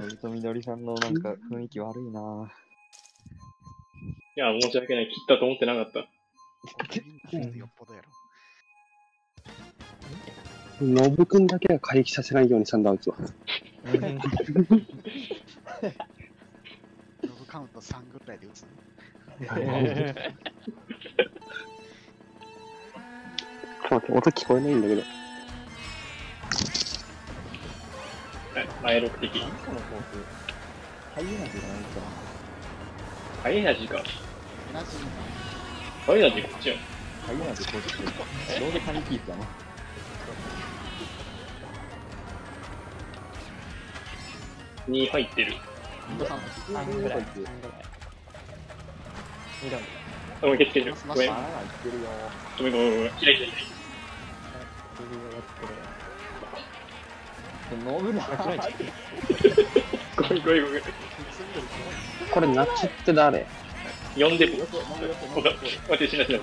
のりとみどりさんのなんか雰囲気悪いな。いや、申し訳ない。切ったと思ってなかった。よっぽどやろ。ノブくんだけは回帰させないようにしたんだ、あいつは。ログカウント3ぐらいで打つの。ちょっと待って、音聞こえないんだけど。はい前6的。なんかのコース、ハイエナジーじゃないですか。ハイエナジーか。エナジーハイエナジーこっちやん。ハイエナジーこっちロードカニキースだな。に入ってる。がさん3ぐらい。3ぐらい。あ、もう受付けてる。ごめん。あら、いってるよ。ごめんごめんごめん。開いてる。ノブだ。ごめんごめんごめん。これ、ナチって誰？呼んでる。しなしなしな。う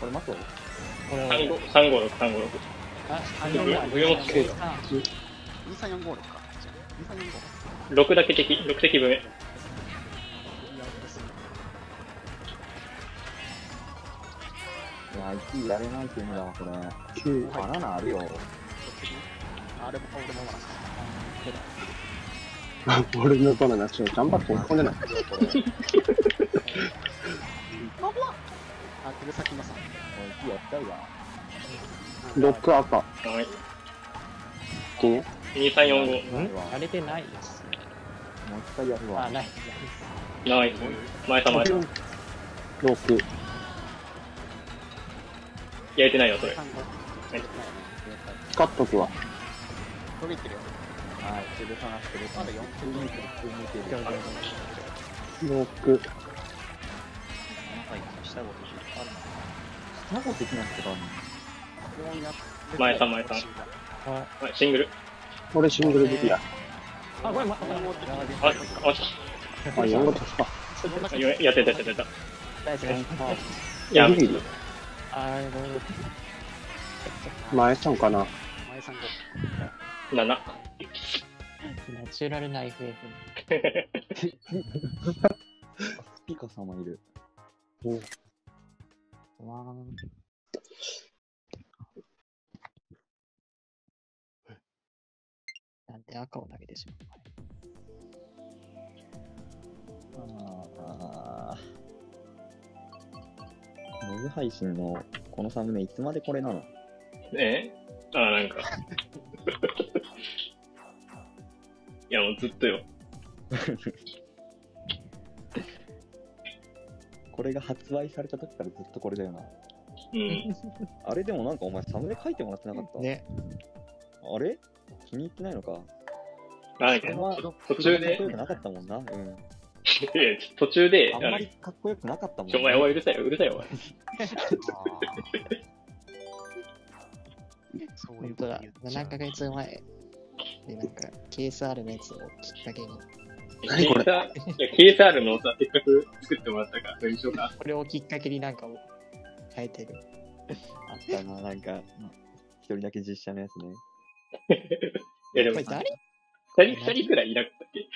これ。待とう。三五三五六三五六。上もつける。2345か。じゃあ2345。六だけ敵、六敵分目。いや、1位やれないっていうのだわ、これ。?9。バナナあるよ。あれも俺も俺のバナナ、ちょっと頑張って追い込んでない。あ、手先のさん。もう1位やっちゃうわ。6赤。はい。いいね。二三四五。やれてないです。もう一回やるわ。あ、ない。ナイス。前さん前さん。6。やれてないよ、それ。使っとくわ。伸びてるよ。はい、それで探してる。まだ4普通に見てる、普通に見てる。6。下ご的なってか、前さん前さん。はい、シングル。俺シングル武器や。あ、これ、ま、あ、あ、あ、4ごとか。あ、ややってたやってたやってた。大丈夫やあー、ごめん。前さんかな？前さん七。ナチュラルな FF。スピカ様いる。わーん。なんで赤を投げてしまう。あー。ノブ配信のこのサムネいつまでこれなの？え？あ、なんか。いや、もうずっとよ。これが発売された時からずっとこれだよな。うん。あれでもなんかお前サムネ書いてもらってなかった？ね。あれ？気に入ってないのか？なんか、途中でなかったもんな。うん。途中で、あんまりかっこよくなかったもんちょ、お前、お前うるさいよ、うるさいよ、お前。そういう本当だ。7ヶ月前で、なんか、KSR のやつをきっかけに、何これ？KSR のさ、せっかく作ってもらったから、それにしようか。これをきっかけになんかを変えてる。あったな、なんか、一人だけ実写のやつね。いや、でも二人、二人くらいいなかったっけ？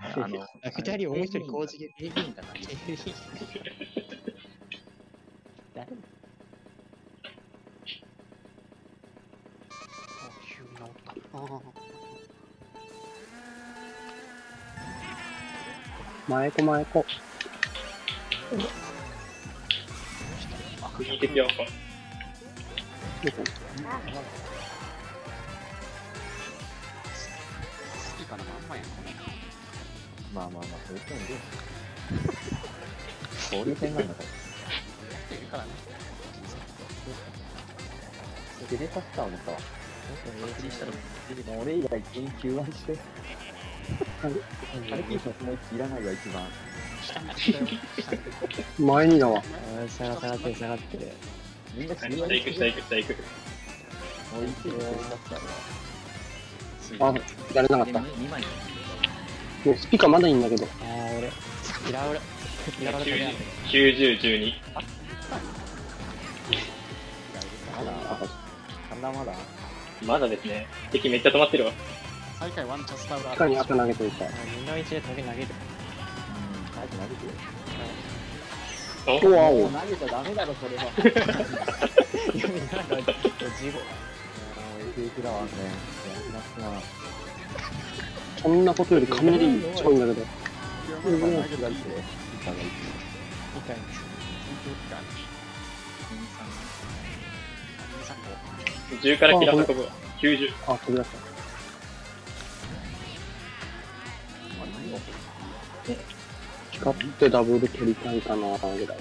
あの、あ二人をもう一人工事警備員かな。誰あ急に治った。あー。前子前子。いい敵は、スピー。カー。のまんまやん、これ。まあまあまあ、そういう点で。交流戦なんだから。やってるから。ね。デレタスターもさ、俺以外全員 Q1 して。カルキンさんその1いら。ないわ、一番。前にだわ。あー下が下がって下がって。みんな下行く、下行く、下行く。もう1位のデレタスターは。あ、やれなかった。2枚うスピカまだいいんだけど。あー、俺、嫌われ、嫌われたね。90、12。あら、まだまだ？まだですね。敵めっちゃ止まってるわ。最下位ワンチャンスタウルあ地下に赤投げといた。2の1でトゲ投げる。うん、早く投げてよ。おお。投げちゃダメだろ、それは。もう、いや、みんなが事故。FH だわね。いや、なくな。そんなことより雷すごいんだ。けど。うん、投げていい左手で。板がいい。みたいです。10からキラ運ぶわ。90。あ、飛び出した。光ってダブル取りたいかなぐらい。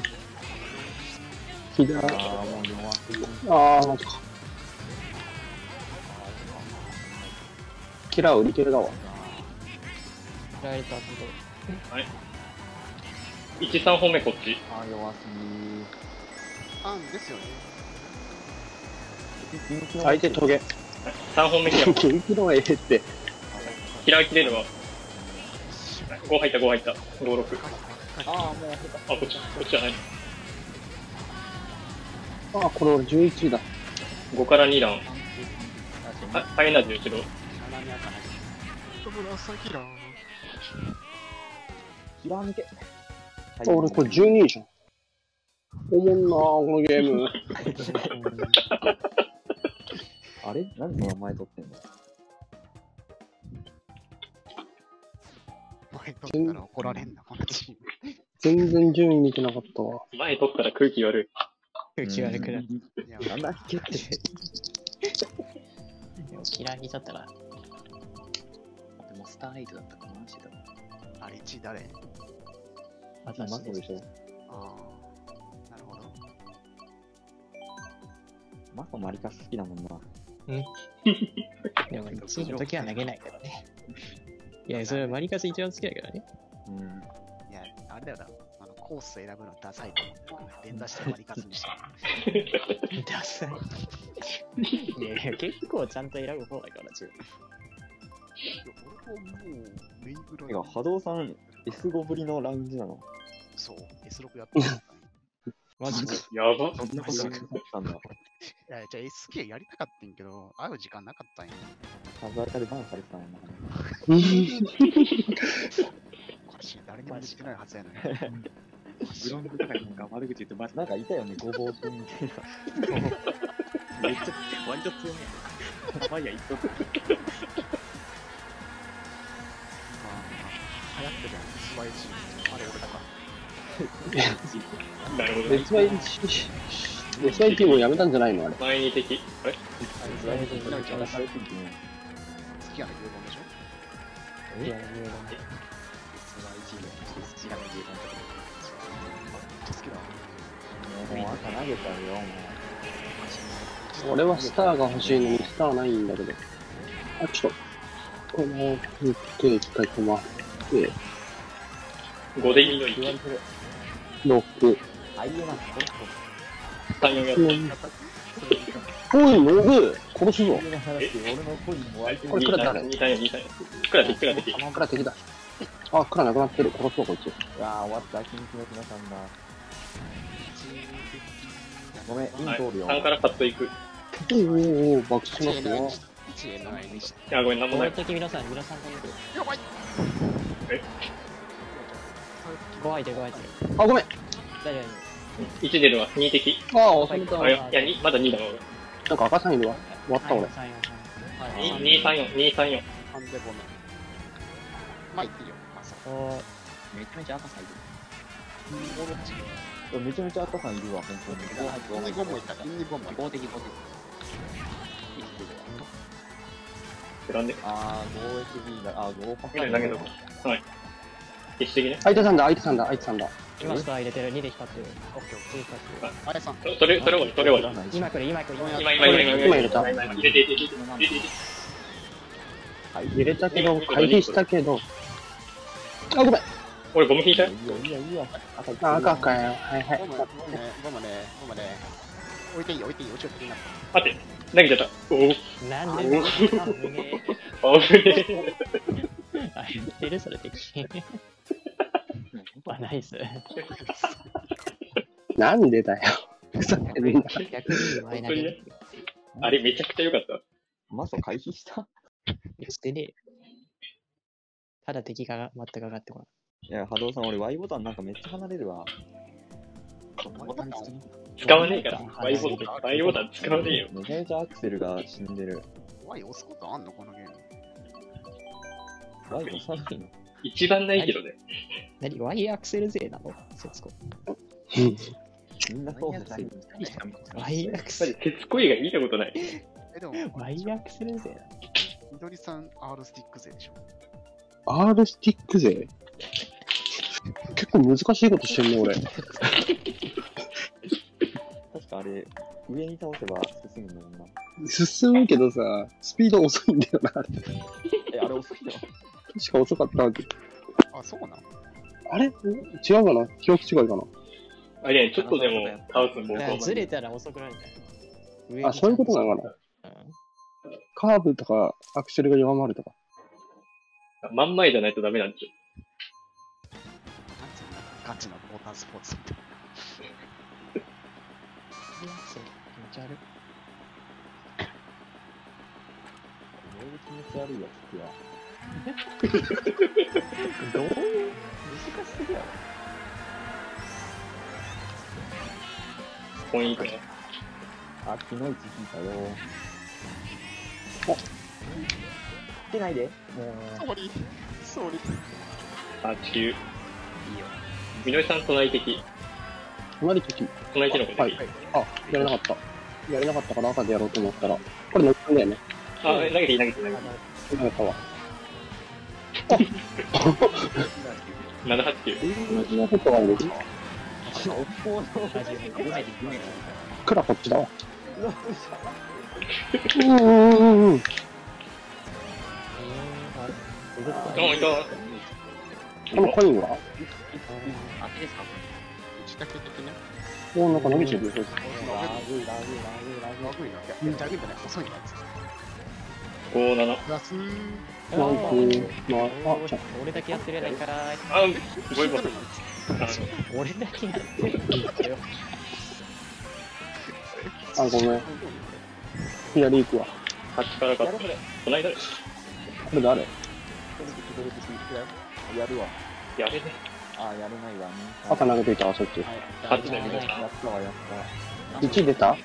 左。ああ、もう弱すぎる。あー、マジか。キラー売り切れだわ。ライトアッ1、3本目こっち。あー、弱すあんですよね。相手トゲ。3本目キラ。元気のええって。キラ切れるわ。5入った、5入った。5、6。ああ、もう。あ、こっち、こっちじゃない。あー、これ俺11位だ。5から2段。確かはハイエナジー後ろ。斜め赤投げて紫だに。キラー抜け。俺これ12位じゃん。おもんなー、このゲーム。あれ？なんで名前取ってんの？前取ったら怒られんなこのチーム全然順位見てなかったわ。前取ったら空気悪い。プ。空気悪くなる。いやなんだっけって。でもキラーにちゃったら。スターアイズだったかな、してた。あれ1位誰私マスでしょああなるほどマサマリカス好きだもんな。でも1位の時は投げないからね。いや、それはマリカス一番好きだからね。うん。いやあれだよなあのコース選ぶのダサいと思う連打してマリカスにして ダサい。いやいや、結構ちゃんと選ぶ方だから、自分。俺はもうメイブラてか、波動さん、S5 ぶりのラウンジなの？そう S6 やってた マジで。やば。そんなことなかったんだ。いや、じゃあ SK やりたかったんやけど、会う時間なかったんや。サブアカでバンされてたもんな。おかしい、誰にもしてないはずやのに。ブロンズとかになんか悪口言ってます。なんかいたよね、ごぼうくんみたいな。めっちゃ、割と強いやん。やばいや、一個。流行ってるやん、SYG。あれ俺だか。なるほど。ね別は SIT もやめたんじゃないのあれ。前に敵。あれなんかされてる。好きやの有言でしょいや、言うの SYG で、違う自分好きだ。もう赤投げちゃうよ、もう俺はスターが欲しいのにスターないんだけど。あ、ちょっと。この、手一回止まって、5で2の？う。言われ1。てる。6。あいえ？な、これ、3、4やっおい、ノブ殺すぞこ。れ。クラ誰2、3、4、2、3、4。クラ敵、クラ敵。クラ敵だ。あ、クラなくなってる。殺すぞ、こいつ。うわー、終わった、緊急の皆さんだ。ごめん、インはい。通るよ。3からカットいく。いおーおーおー、爆死しますわ。1 n 1 n にして。や、ごめん、なんもない。敵皆さん、皆さんと見て。やばいえ5入ってる、5入ってる。あ、ごめん。大丈1出るわ。2敵。ああ、忘れた。あ、いや、いやにまだ2だわ。なんか赤さんいるわ。終わった夫。俺。3、4、3。はい2、2、3、4、2、3、4。ハンデボメ。まあ、いっていいよ。まあ、さ、おめちゃめちゃ赤さんい。る。めちゃめちゃ赤さんいるわ、本当に。インニボンもいた。インニボンも。合的、合的。選んで。あー、5SB だ。あー、5パみんなで投げとこう。はい。決死的ね。相手さんだ、相手さんだ、相手さんだ。今スコア入れてる、2で光ってる。オッケーオッケ追加ー。あれさん。そそれ、それ終わり、それ終わり。今来る、今来る、今来る。今、今、今、今、今入れた入れて、入れて、入れて、入れたけど、回避したけど。あ、ごめん。俺、ゴム引いたよ。いいよ、いいよ、いいよ。赤あ、赤かよ。はいはいボ。ム、ね、ボムね、ボムね。置いていい、置いていい、落ちる気になっ待って、投げちゃった。おお、なんであすげえ。危ねえ。あ、言ってるそれ敵。あ、ナイス。なんでだよ。逆に前投げる。あれめちゃくちゃ良かった。マスを回避した？してねえ。ただ敵が全く上がってこない。いや、波動さん、俺 Y ボタンなんかめっちゃ離れるわ。使わねえから。バイボタン、ボタン使わねえよ。めちゃめちゃアクセルが死んでる。Y 押すことあんの？このゲーム。の 一番ないけどね。何 ?Y アクセル勢なの？節子。みんなそうですよ。Y アクやっぱセル。り鉄コイが見たことない。え、でも、Y アクセル勢なのみどりさん R スティック勢でしょ。R スティック勢？結構難しいことしてんね、俺。確かあれ、上に倒せば進むんだもんな。進むけどさ、スピード遅いんだよな。あれえ、あれ遅いの確か遅かったわけ。あ、そうなのあれ？違うかな？記憶違いかな？あれね、ちょっとでも倒す方だから法ずれたら遅くなるんだよ。上にあ、そういうことなのかな？うんカーブとかアクセルが弱まるとか。真ん前じゃないとダメなんでしう？のガチのモータースポーツみたい Y アクセル。気持ち悪い。気持ち悪いわ、聞くわ。どういう難しすぎやろ。ポイントね。あ、昨日一聞いたよ。お来てないで。もう、な。ソーリー。ソーリー。あ、地球。みのりさん隣敵。隣敵。隣手の子敵。あ、やれなかった。やれなかったから赤でやろうと思ったら。これ乗ったんだよね。あ、投げていい投げていい投げていい。やれたわ。789。同じなことがあるん。ですかおのラジオに来ないでくれクラこっちだわ。うん。うん。うん。うん。あ、いた。このコインはあ、いいですか打ちだけ的な。おなん。か伸びてる。ラグラグラグラグラグラグいな。細いやつ。57。プラスー。なんか、まあ、あ、じゃ俺だけやってるやないかーい。あ、ごめん。ごめん。あ俺だけやってるよ。あ、ごめん。左行くわ。あっちからかった。隣誰？これ誰？やるわ。やれね。あ、やれないわ。赤投げていたわ、そっち。あっちだよ、やったわ、やった。1出たあ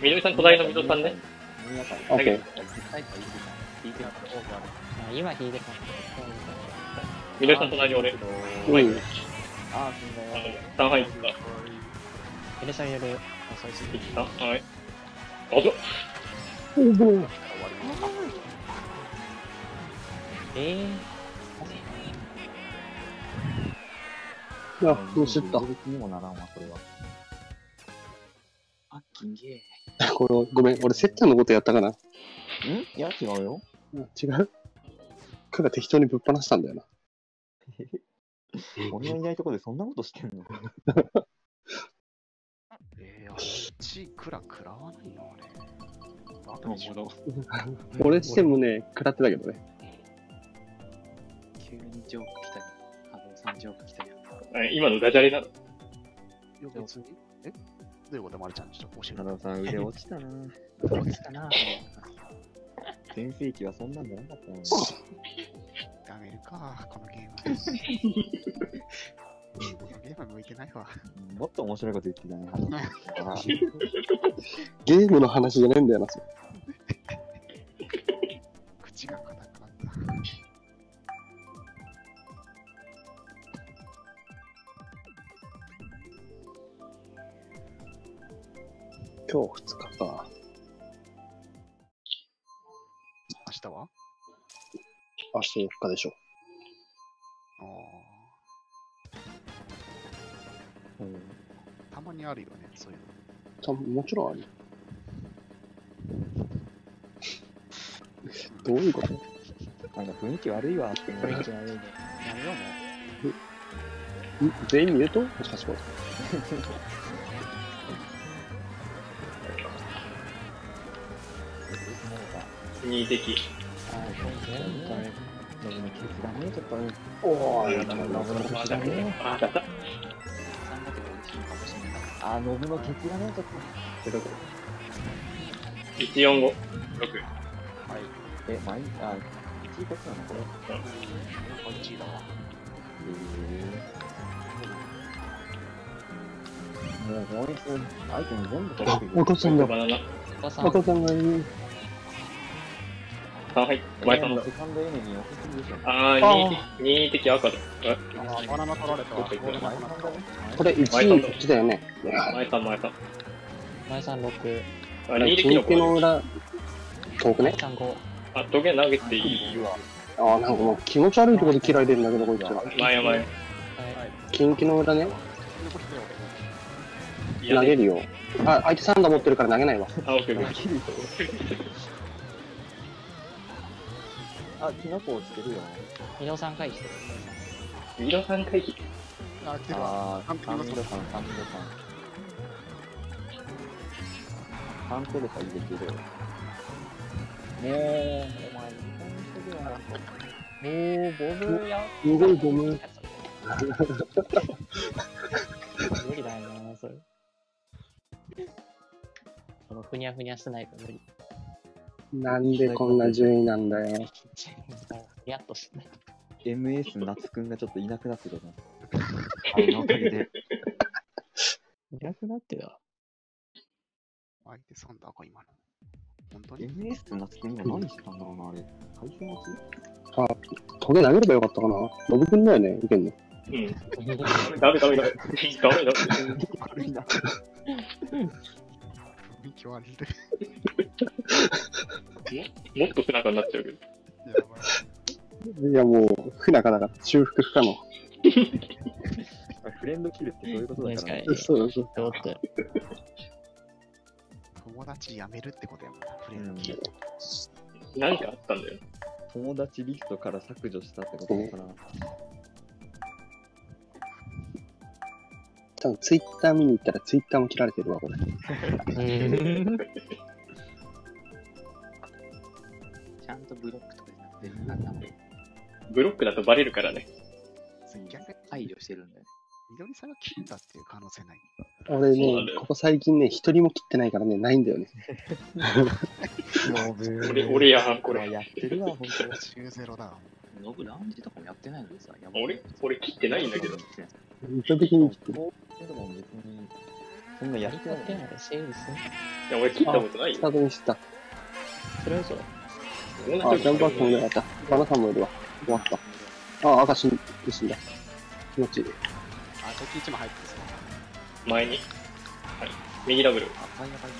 みのりさん隣のみどさんね。オッケー。聞いてるあ今引いてた。みさん隣に俺。うん。あ、すんだよ。あの、3入った。エレさんやる。あ、そうですいったはい。あぞおおえいや、ミスった。動物にもならんわ、それは。あ、金ゲ これ、ごめん、俺、せっちゃんのことやったかな。ー。ん？いや、違うよ。うん違う？かが適当にぶっ放したんだよな。俺のいないとこでそんなことしてんの？えー、あっち、クラ食らわないのあれ。ダメでしょ。俺してもね、食らってたけどね。急にジョーク来たり、あの、三ジョーク来たり。はい今のダジャレなの？いや、別に。え？どういうこと？まるちゃんちょっと教えて花田さん、腕落ちたな落ちたな。全盛期はそんなんじゃなかったのに。やめるか、このゲーム。このゲーム向いてないわ。もっと面白いこと言ってたね。あ ゲームの話じゃねえんだよな、それ 口が硬くなった。今日2日か。日は？明日4日でしょ。ああ。うん。たまにあるよね、そういうの。たもちろんある。どういうこと？なんか雰囲気悪いわって言われちゃうん。やめようもう。全員に言うと？もしかしこう。2敵おお、やだ、ノブのケツだね。だ。あ、ノブのケツだね、ちょっと。どこ ?145、はい。え、マイ、あ、位だったのこれ。うん。1位だわ。えー。もう、こいつ、アイテ全部取ってくる。お子さんだ。お子さんがいい。3入った。前さんだセ。カンドエネミー。あー、2敵、2敵赤だ。えあーバナナ取られたこれ1位こっちだよね。前さん、前さん。前さん6、あ、2敵金の子。木の裏、遠くね？前。さん5。あ、トゲ投げていいああ、なんかもう気持ち悪いところで嫌いでるんだけど、こいつら。前や前。はい。金木の裏ね。投げるよ。あ、相手サンダー持ってるから投げないわ。あ、オッケー。あ、キノコ落ちてるよ。ミノさん回避してる。ミロさん回避。あ、来てるわ。あー、完璧なサンミロさん、サンミロさん。サンテレサ入れてるよ。もう、お前、おー、ボブや。すごいごめん。無理だよな、それ。このふにゃふにゃスナイプ無理。なんでこんな順位なんだよ。ふにゃっとしてない。MS 夏くんがちょっといなくなってるな。あれのおかげで。いなくなってた？相手サンダーか、今の。本当に？MS 夏くん今何してたんだろうな、あれ。回収待ち？トゲ投げればよかったかな。ノブくんだよね、いけんの。うん。ダメダメダメ。ダメダメ。悪いな。雰囲気悪いで。もっと不仲になっちゃうけど。やばい。いやもう、不仲だから、修復不可能。フレンドキルってそういうことだからね。確かにそうそう。ちょっと、友達辞めるってことやもんな、フレンドキー。なんかあったんだよ。友達リストから削除したってことだから。多分ツイッター見に行ったらツイッターも切られてるわ、これ。うん。ちゃんとブロックとかじゃなくて、なんなんでブロックだとバレるからね。逆に配慮してるんだよ。緑さんが切ったっていう可能性ない。俺ねここ最近ね、一人も切ってないからね、ないんだよね。ノブ俺、俺やん、これ。やってるわ、ほんと。中ゼロだ。ノブラウンジとかもやってないのにさ、や俺、俺切ってないんだけど。意図的に切ってる。でも別に、そんなややってないりたてセールスいや、俺切ったことないスよ。タートにしてた。それはそう。あ、ジャンプアクションでやった。バナさんもいるわ。終わった。あ、赤死ん死んだ。気持ちいい。あ、時1も入ってる前に。はい。右ダブル。あ、パイナパイ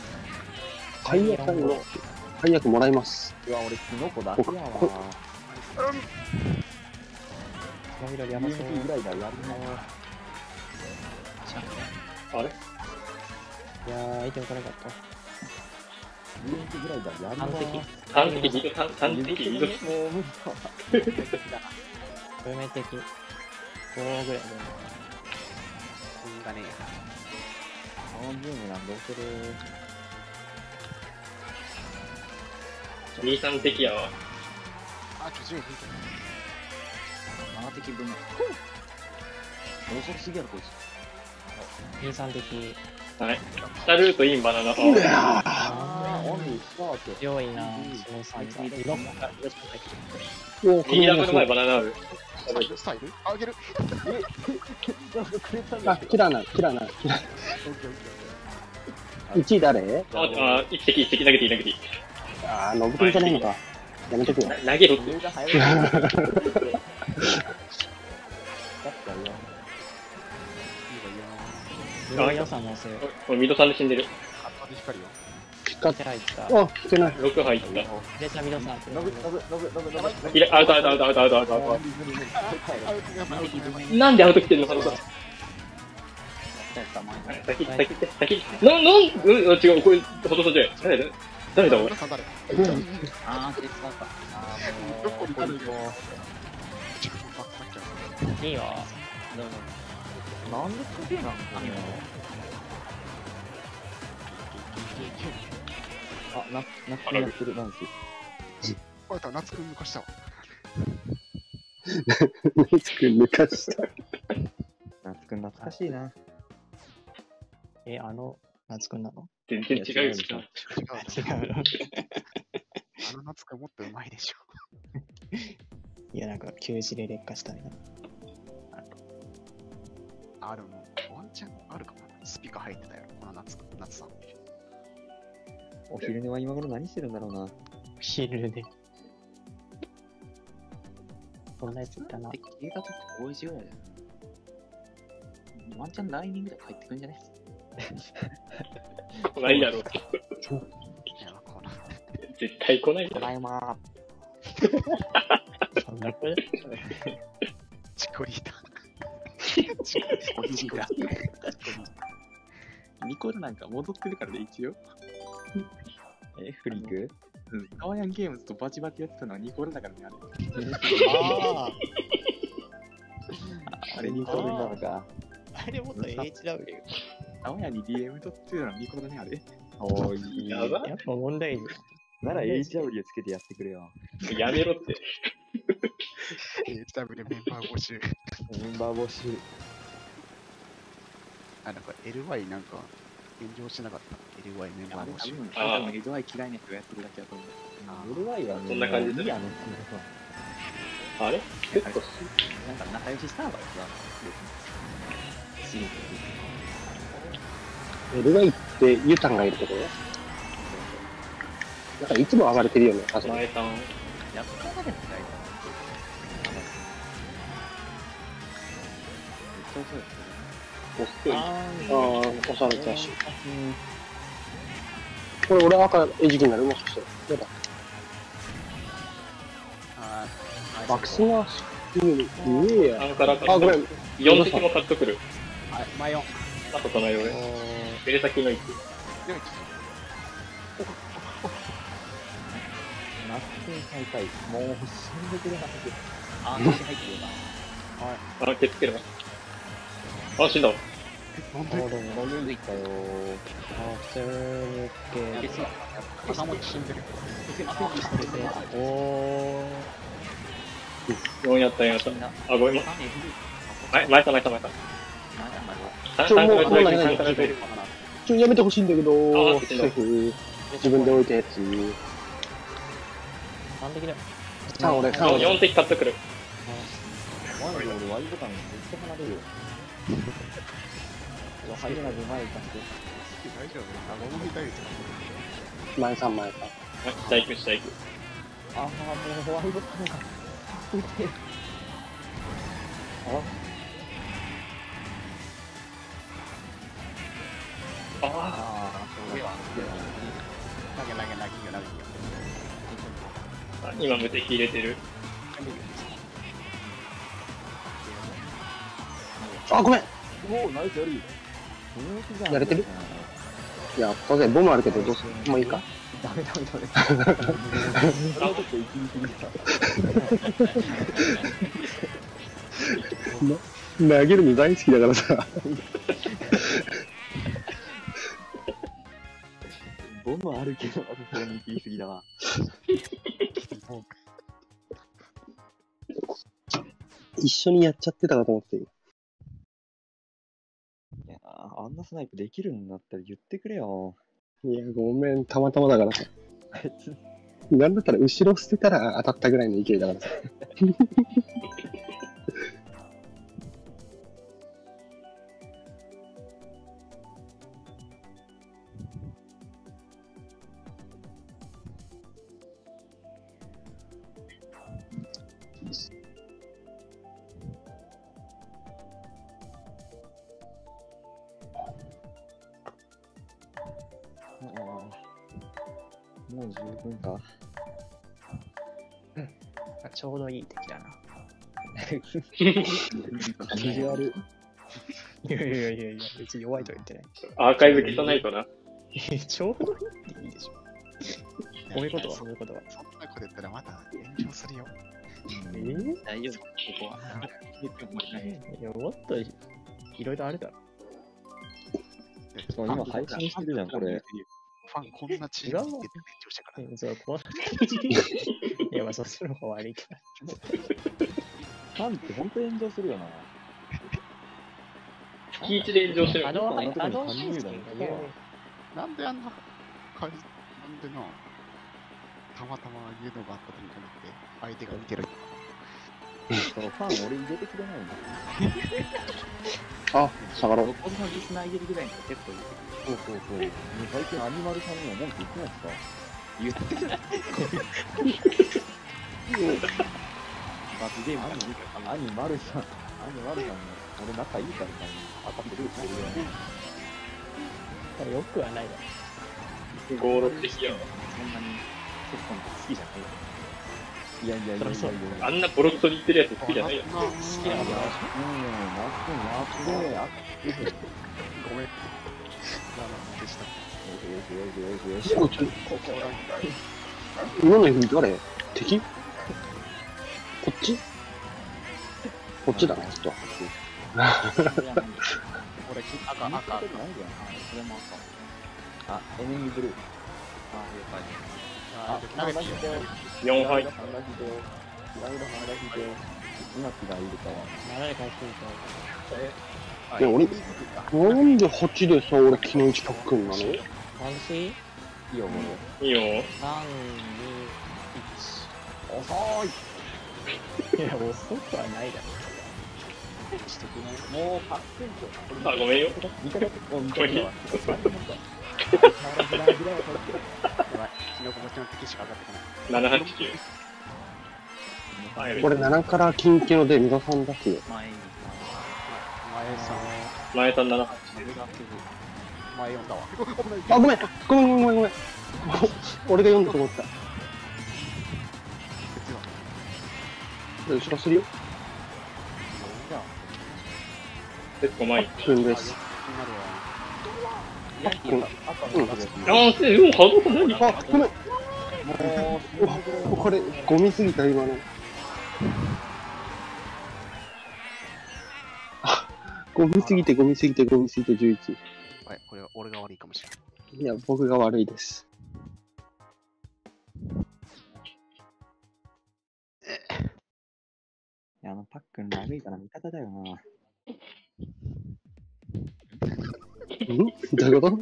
解約の、解約もらいます。ナ。うわ、俺、キノコだけやわ。こもう緑やばそう。ぐらいだ、やるな。あれ？いやー、アイテム取れなかっ PVP ぐらいだ、やるた。な。完璧。三敵、二度、三三敵、二度。もう無理だわ。運命的。5ぐらいで。運がねサウンドームなんどうする二三敵やわ。あ、ちょ、10引いて7敵分。遅すぎやろ、こいつ。23的。はい。下ルートインバナナ。ああオンリースタート。ー、強いなその3が。色もか、色も入っておー、右ダブル前こバナナある。る。スタイル？あげる。あ、切らない、切らない、切らない。1位誰あ、あ、一敵、一敵投げていい、投げていい。あー、ノブくんじゃないのか。やめとくよ。な投げろって。上が早い。だったよ。いいわ、いいわ。る。色良さもそう。おお、ミドさんで死んでる。カットで光るよ。光っった。あ、来てない。6入った。で、じゃあ、ミドさん。ノブ、ノブ、ノブ、ノブ、アウト、アウト、アウト、アウト、アウト。なんでアウト来てんの、ハロさん。先、先、先、なん、なん、うん、あ違う、これ、ほとそじゃない。誰だ誰だ、俺。あー、ケツだった。あー、もう、どこにあるよこいちょっとなんですげえなんかね。あ、な、なくなってる、なんし。あ、やった、夏くん抜かしたわ。夏くん抜かした。夏くん懐かしいな。え、あの、夏くんなの？全然違う違う違う違うのあの夏がもっとうまいでしょ。いや、なんか、休止で劣化したいな。あ、でも、ワンチャンあるかもな。スピカ入ってたよ、この夏、夏さん。お昼寝は今頃何してるんだろうな。昼で。そんなやついたな。で、消えた時5時ぐらいだよ。ワンチャンライニングで帰ってくるんじゃね？来ないだろう。いや、この、絶対来ないだろ。ただいま そんな子 チコリータ。おひだ。ニコルなんか戻ってるからね、一応。え、フリーク？うん。カワヤンゲームズとバチバチやってたのはニコルだからね、あれ。ああれニコルなのか。ああれもっと HW。カワヤンに DM 取ってたのはニコルだね、あれ。おーいい。やばやっぱ問題児。なら HW つけてやってくれよ。やめろって。HW メンバー募集。メンバー募集。あ、なんか LY なんか炎上してなかった？LY メンバー募集。分、あー多分、エドワイ嫌いな人がやってるだけだと思う。あ LY はね、そんな感じするいいやね。あれ？結構、なんか仲良しスターバーさ、別に。LY ってユタンがいるとこ？ろなんかいつも上がれてるよね、確かに。前さん。やっとな。めっちゃ遅いですあああ、押されたし。これ俺赤餌食になる？もしかして。やだ。あー、爆死が、うん、いいや。あごめん。4滴も買っとくる。あ、マヨン。あと隣俺。ベレ先の1。夏戦大会。もう死んでくれなくて。あ、虫入ってるな。あ、ケツければ。あ、死んだ。なんあ、でも飲んでいったよあ、普通に OK 別に、朝も死んでる。おー。4やった、4やった。あ、ごめん。はい、前さん、前さん、前さん。なんだ、なんだ。三ちょ、もう、三から出る、もう何三から出る。ちょ、やめてほしいんだけど、あセーフ。自分で置いたやつ。完璧だ。3俺、3俺。4滴買っとくる。マジで俺 Y ボタンめっちゃ離れるよ。入れなく前行かせて。大丈夫あ、ごめん、大丈前3、前3。はい下行く、下行く。あー、もうボタンが。ああ夫。投げ投げ投げ投げ投げ。あ、今無敵入れてる。あ、ごめん。おお、ナイスやるよ。やれてる？いや、当然、ボムあるけど、どうする？もういいかダメダメダメ。それはちょっと。投げるの大好きだからさ。ボムあるけど、あそこに言い過ぎだわ。一緒にやっちゃってたかと思って。あんなスナイプできるんだったら言ってくれよ。いや、ごめん、たまたまだからさ。なんだったら後ろ捨てたら当たったぐらいの勢いだからさ。もう十分か。ちょうどいい敵だな。ビジュアル。いやいやいやいや、別に弱いとは言ってない。アーカイブ消さないとな。ちょうどいいっていいでしょ。こういうことは、そういうことは。そんなこと言ったらまた炎上するよ。え？ー、大丈夫、ここは。いや、もっといろいろあるだろ。そう今配信してるじゃん、これ。ファンこんなチームに出て炎上したから。う。いや、まあ、そうする方が悪いから。ファンって本当炎上するよな。月1で炎上してるあ。の、ああの時にの、なんであんな感じなんでな、たまたま家のがあった時に思って、相手が見てる。そのファン俺入れてくれないんだ。あ、下がろう。横綱リスナー入れるぐらい結構。そうそうそう。最近アニマルさんにも文句言ってないですか？言ってない。罰ゲームか何かアニマルさん、アニマルさんも俺仲いいからさ、当たってるしてるよ。よくはないだろ。合録的やわ。そんなにセットのこと好きじゃないよ。いやいやいやいやいや。あんなボロクソに言ってるやつ好きじゃないよ。好きなんだ。うん、やってん、やってん、やってごめん。でした。しよしよしよしよし。今の指誰敵こっちこっちだな、ちょっと。俺、赤、赤。あ、それも赤。あ、エネミーブルー。あ、了解。あ、投げていいよ。4敗。話で、ラウド話で、今木がいるかは。流れ返してみあいや俺なんで8でさ、俺昨日1くんなの？た。楽しい？いいよ、もう。いいよ。?3、2、遅い1。いや、遅くはないだろ。もう8センチ。あ、ごめんよ。味方、お味ごめんよ。こない。789。あ、やべ俺7から金キロで野田さん出すよ。前に前さん、前さん。789。俺が前読ん。だわ。あ、ごめん。ごめん。ごめん。ごめん。ごめん。俺が読ん。だと思った。後ろするよ。で、5枚。自分です。あ、うん。うん。あ、せ、うん、ハードさ何あ、ごめん。おこれ、ゴミすぎた、今の。ゴミすぎて、ゴミすぎて、ゴミすぎて、11。はい、これは俺が悪いかもしれない。いや、僕が悪いです。いや、あのパックン悪いから味方だよな。ん？どういうこと？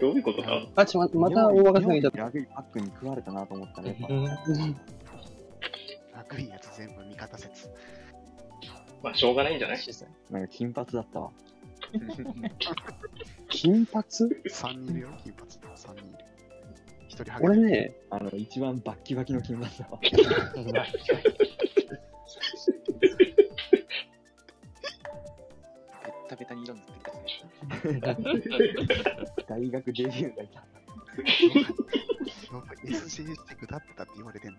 どういうことかあ、ちょ、ままた大若さんがいた。ラグいパックンに食われたなと思ったら、やっぱ、悪いやつ全部味方説。まあ、しょうがないんじゃない？なんか金髪だったわ。金髪？3人いるよ、金髪。3人いる。1人ハゲ俺ね、あの、一番バッキバキの金髪だわ。ベッタベタに色塗ってるや。大学デビューがいた。よく SC してくだってたって言われてんね。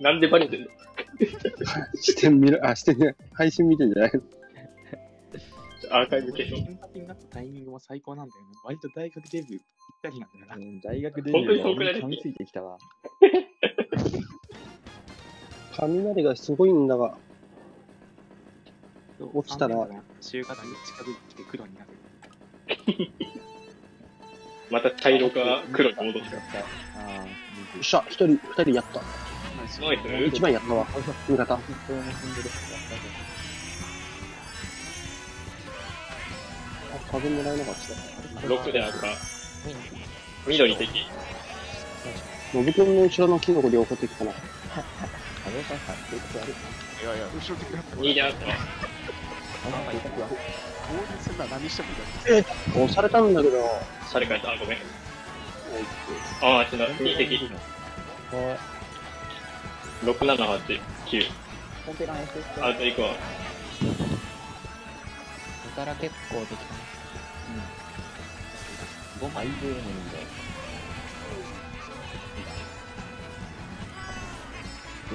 なんでバレてんの？視点見る、あ、視点ね、配信見てんじゃない？アーカイブ消そう。金髪になったタイミングも最高なんだよね。割と大学デビューぴったりなんだよな。うん大学デビューが噛みついてきたわ。雷がすごいんだが、落ちたら3年後就活に近づいてきて黒になる。また茶色か黒に戻す。ああ、よっしゃ、一人、二人やった。ナイス。ナイス一番やったわ。味方。あ、風もらえなかった。6で赤。緑敵。のぶくんの後ろのキノコ両方敵かな。あのさんさん、結構ある。いやいや、後ろ敵だった。2で赤。あの計画は。合流すんなら何してもいいだけ押されたんだけど、シャレ返した。あ、ごめん。あー、死んだ。2敵。6、7、8、9。コンペラン SS あと行くわ。おから結構できたね。5枚でもいいんだよ。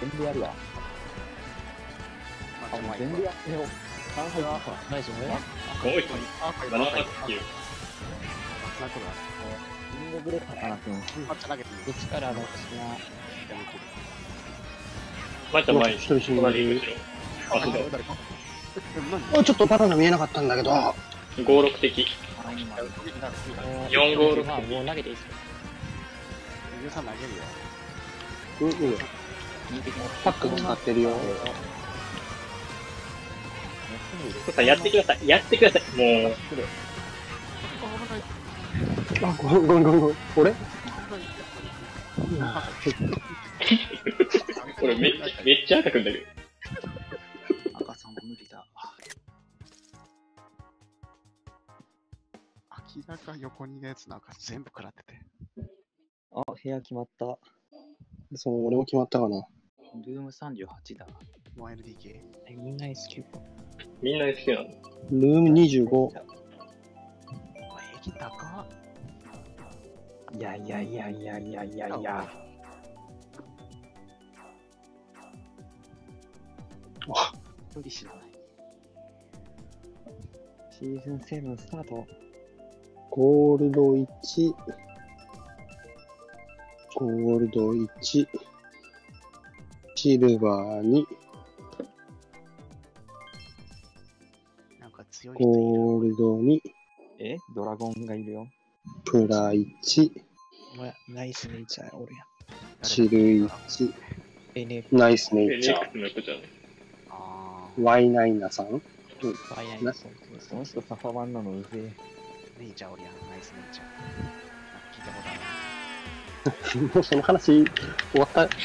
全部やるわ。あ、もう全部やってよ。3杯は。大丈夫おい、あ、7、今、8、9。なくなリンゴブレッカーかな、っち投げていいで力なくしな。前に。一人死んでる同じ後ろ。あ、そうだ。ちょっとバナナ見えなかったんだけど、5、6敵。あ、今、4 5 6まあ、もう投げていいですよ。ゆうさん投げるよ。うんうん。パック使ってるよ。さんやってください。やってください。もう、あ、ごめんごめんごめんごめん。俺俺めめっちゃ赤くんだけど。赤さんも無理だ。明らか横にいるやつなんか全部食らってて。あ、部屋決まった。そう、俺も決まったかな。ルーム38だ。1LDK。えみんな S 級か。みんな S 級なんだ。ルーム25。あ、平均高っ。いやいやいやいやいやいやいや。無理知らない。シーズン7スタート。ゴールド1。ゴールド1。シルバー2。なんか強い人いる。ゴールド2。え？ドラゴンがいるよ。プラ1。お前、ナイスネイチャー、俺や。シル1。NF、ナイスネえ、イチャー。ワイナイナさん？ファイアイなそうその人サファワンなのうぜー、ネイチャーおりやん。ナイスネイチャー。聞いたことある。もうその話終わった？そ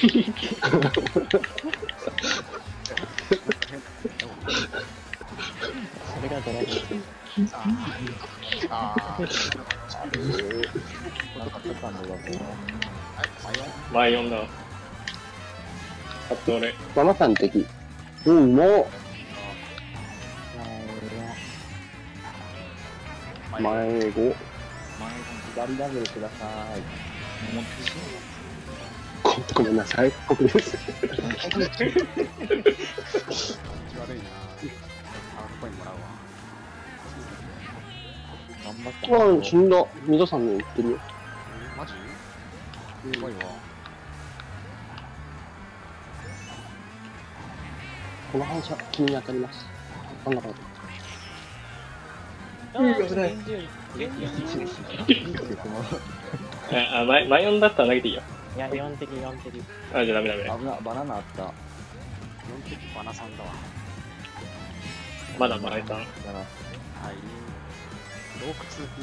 れがドラゴン。ああ。なんかセカンだ。あと俺、ママさん的。うん、もう、前5。前左ダブルください。持ってしごごめんなさい。僕です。気悪い。な。あ、コインもらうわ。頑張った。ああ、死んだ。皆さんに言ってるよ。えマジすごい。わ。この反射、気に当たります。あんなこと。あ、あ前、前読ん。だったら投げていいよ。いや、4的、4的。あ、じゃあダメダメ。危な、バナナあった。4匹バナさん。だわ。まだ前さん。はい。洞窟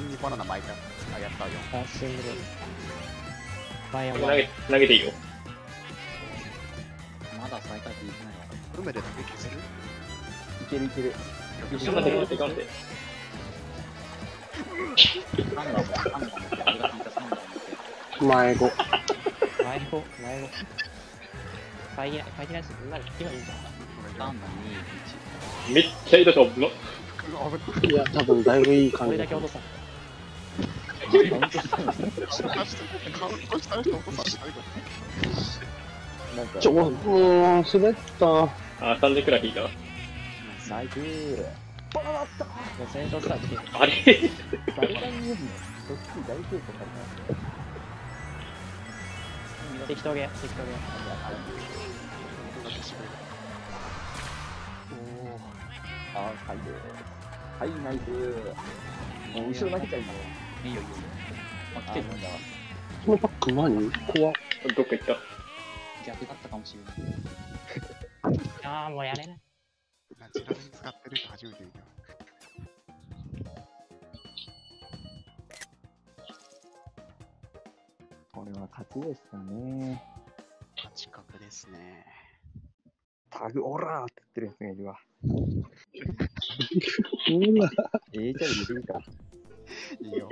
にバナナ巻いた。あ、やったよ。あ、シングル。ファイア投げ、投げていいよ。まだ再開できないわ。ルメでだけ消せるいけるいける。一緒まで持っていかん。で。前5。前後、前後。ファイア、ファイアラス、今、今いいじサンダーめっちゃいいとこ、の、いや、多分だいぶいいゃん。こ感じだれだけ落とさちょ、もう、滑った。あ、3時くらい引いた。ナイスもう戦争スタートしてる。あれ？誰が見えるのそっち大成功さ適当げ、適当げ。あー、はいです。はい、ナイスもう後ろ投げちゃいいのいいよ、いいよ。あ、来あ、てるなんだ。このパック何怖っ。どっか行った。逆だったかもしれない。ああ、もうやれない。ナチュラルに使ってる人初めて見た。これは勝ちでしたね。八角ですね。タグオラーって言ってるやつがいるわ。うわ。ええじゃあ入れるか。いいよ。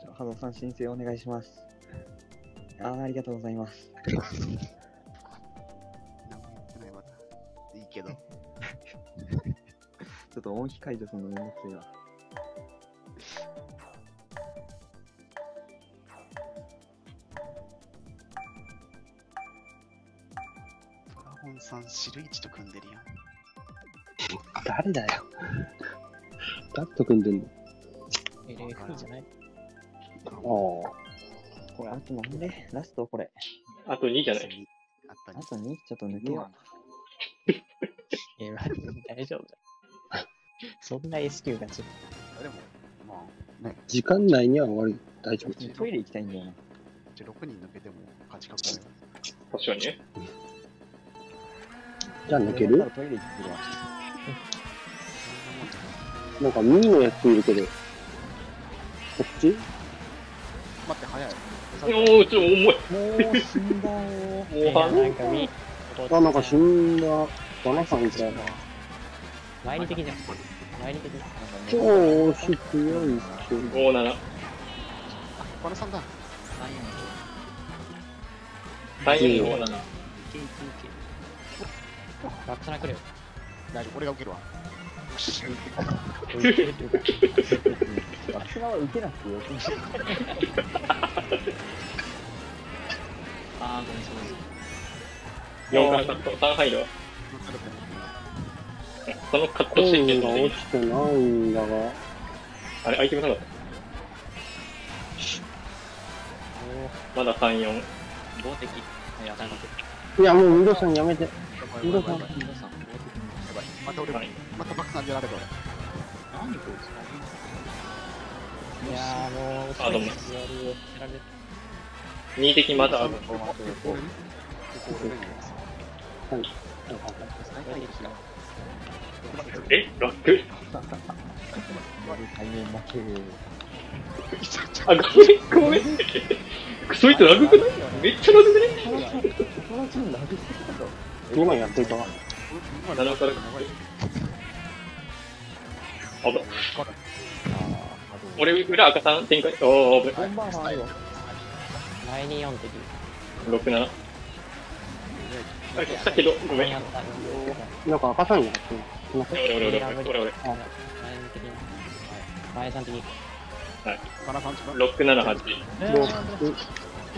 じゃあ、ハドさん申請お願いします。あー、ありがとうございます。何も言ってない、まだ。いいけど。ちょっと音費解除するのめんどくせえわ。ドラゴンさん、シルイチと組んでるやん。誰だよ。誰と組んでんの？LF じゃない？ああ。これ、あとなんで？ラストこれ。あと2じゃない？あったあと2ちょっと抜けよえ、ま大丈夫だ。そんな S 級がちょっでも、まあ、時間内には終わり。大丈夫。トイレ行きたいんだよな。じゃあ6人抜けても勝ち確だよ。確かにね。じゃあ抜ける？トイレ行ってくるわ。なんかミーのやついるけど。こっち？待って、早い。おー、ちょ、重い。もう死んだよもう半なんかみ、あ、なんか死んだ。バナさんみたいな。前に的じゃん。前に的。超押し強いっしょ。5、7。バナさんだ。3、4、5、7。バックサナ来るよ。大丈夫、俺が受けるわ。私は受けなくてよくないあー、ごめん、そうです。4からカット。3入るわ。そのカットコしてインがて落ちてないんだが。あれ、アイテムなかった？まだ3、4。動的。はい、や、もうミドさんやめて。ミドさん。やばい。また俺、はいまたバックさんやられる俺。いやー、もう、あどうもやるよ。やられる。2的まだある。えラック。あ、ごめん、ごめん。クソいつラグくないめっちゃラグくね今やっていたわ。今7からあぶ俺、裏赤さん展開。おー、危ボンバーもあるよ。前に4的。6、7。あ、来たけど、ごめん。なんか赤さんやってる。すいません。俺、俺、俺、俺、俺、俺。前に的に。前さん的に。バナさん違う。6、7、8。もう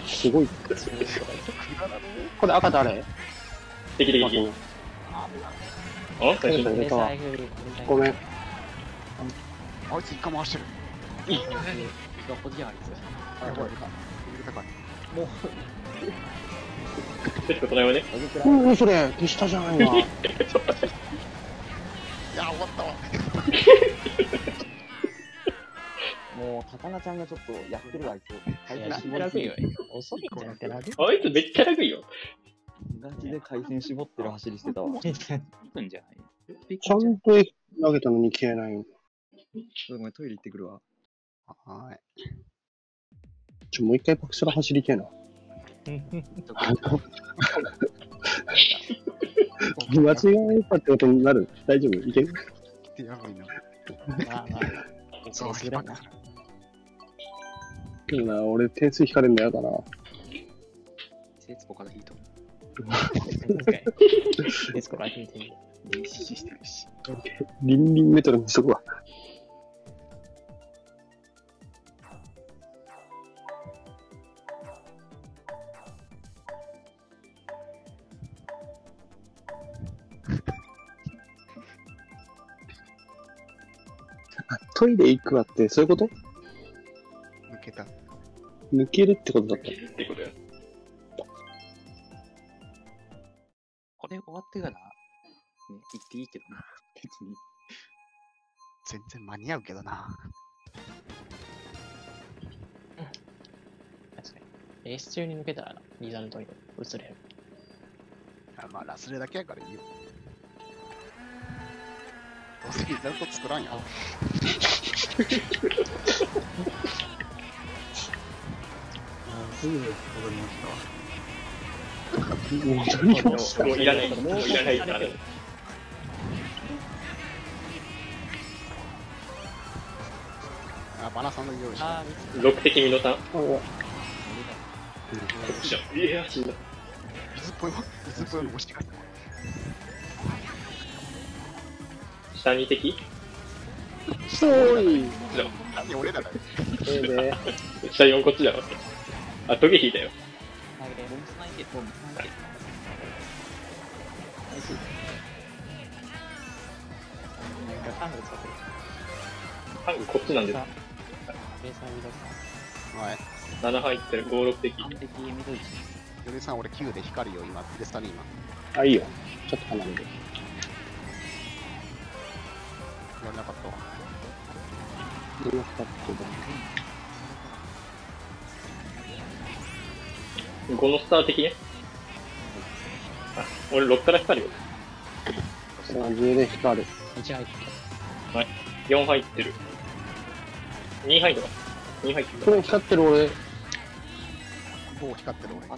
すごい。これ赤誰？敵敵敵。最初ごめん。あいつ一回回してる。こっちやあいつ。やばい。レベル高い。テスト隣はね。うん、それ、手下じゃないな。いや、終わったわ。もう、高菜ちゃんがちょっとやってるわ、あいつ。いや、絞りすぎよ。遅いんじゃなくてラグあいつめっちゃラグいよ。ガチで回線絞ってる走りしてたわ。くんじゃないちゃんと投げたのに消えないよ。ごめん、トイレ行ってくるわ。はい。ちょ、もう一回パクスラ走りてえな。間違えたってことになる？大丈夫？いける？やばいな。まあまあ。そう、するな。けどな、俺点数引かれるの嫌だな。節子からいいと思う。節子から聞いてみる。練習してるし。リンリンメトロにしとくわ。トイレ行くわって、そういうこと？抜けた。抜けるってことだった。ってことよ。これ終わってから、ね、言っていいけどな。別に。全然間に合うけどな。確かに。レース中に抜けたらな、リザルトに移れる。あまあ、ラスレだけやからいいよ。どうせリザルト作らんやろ。すぐ戻りましたわ。戻りました。もういらない。もういらないってなる。あ、バナさんの用意して。ああ、見つ6的ミノさん。およっしゃ。いや、死んだ。水っぽいわ。水っぽいの押してかった。下2的そうい。じゃ何俺らだよ。下4こっちだわ。あ、トゲ引いたよ。タングこっちなんです。はい。7入ってる。5、6的。ヨネさん、俺9で光るよ、今。デスタに今。あ、い。い。よ。ちょっと離れる。やらなかったわ。ってなかったけど。5のスター的ね。あ、俺6から光るよ。30で光る。1入って4入ってる。2入るか？2入ってるこれ光ってる俺、おお、光ってる俺。うん。あ、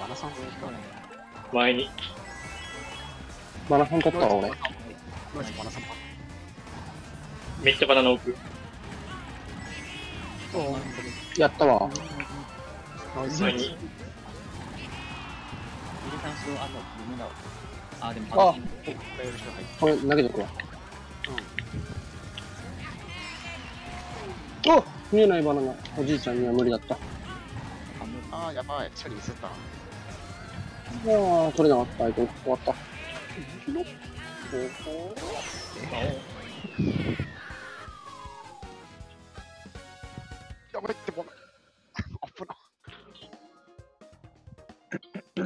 バナさんも光る。前に。マラソン取ったわ俺。ノイズバナさんも。めっちゃバナナ置く。やったわ。ノイズ前に。入れたんしろ、あでも、あこれ投げとくわ。うん。お見えないバナナ。おじいちゃんには無理だった。あやばい。処理ミスった。あ、取れなかった。終わった。や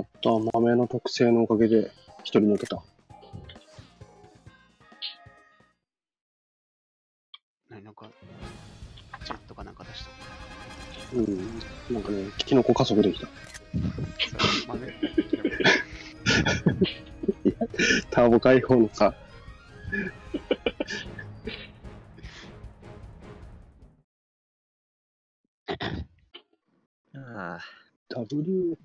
った。豆の特性のおかげで一人抜けた。何なんか、ジェットかなんか出した。うん。なんかね、キノコ加速できた。豆ターボ解放のさ。ああ、W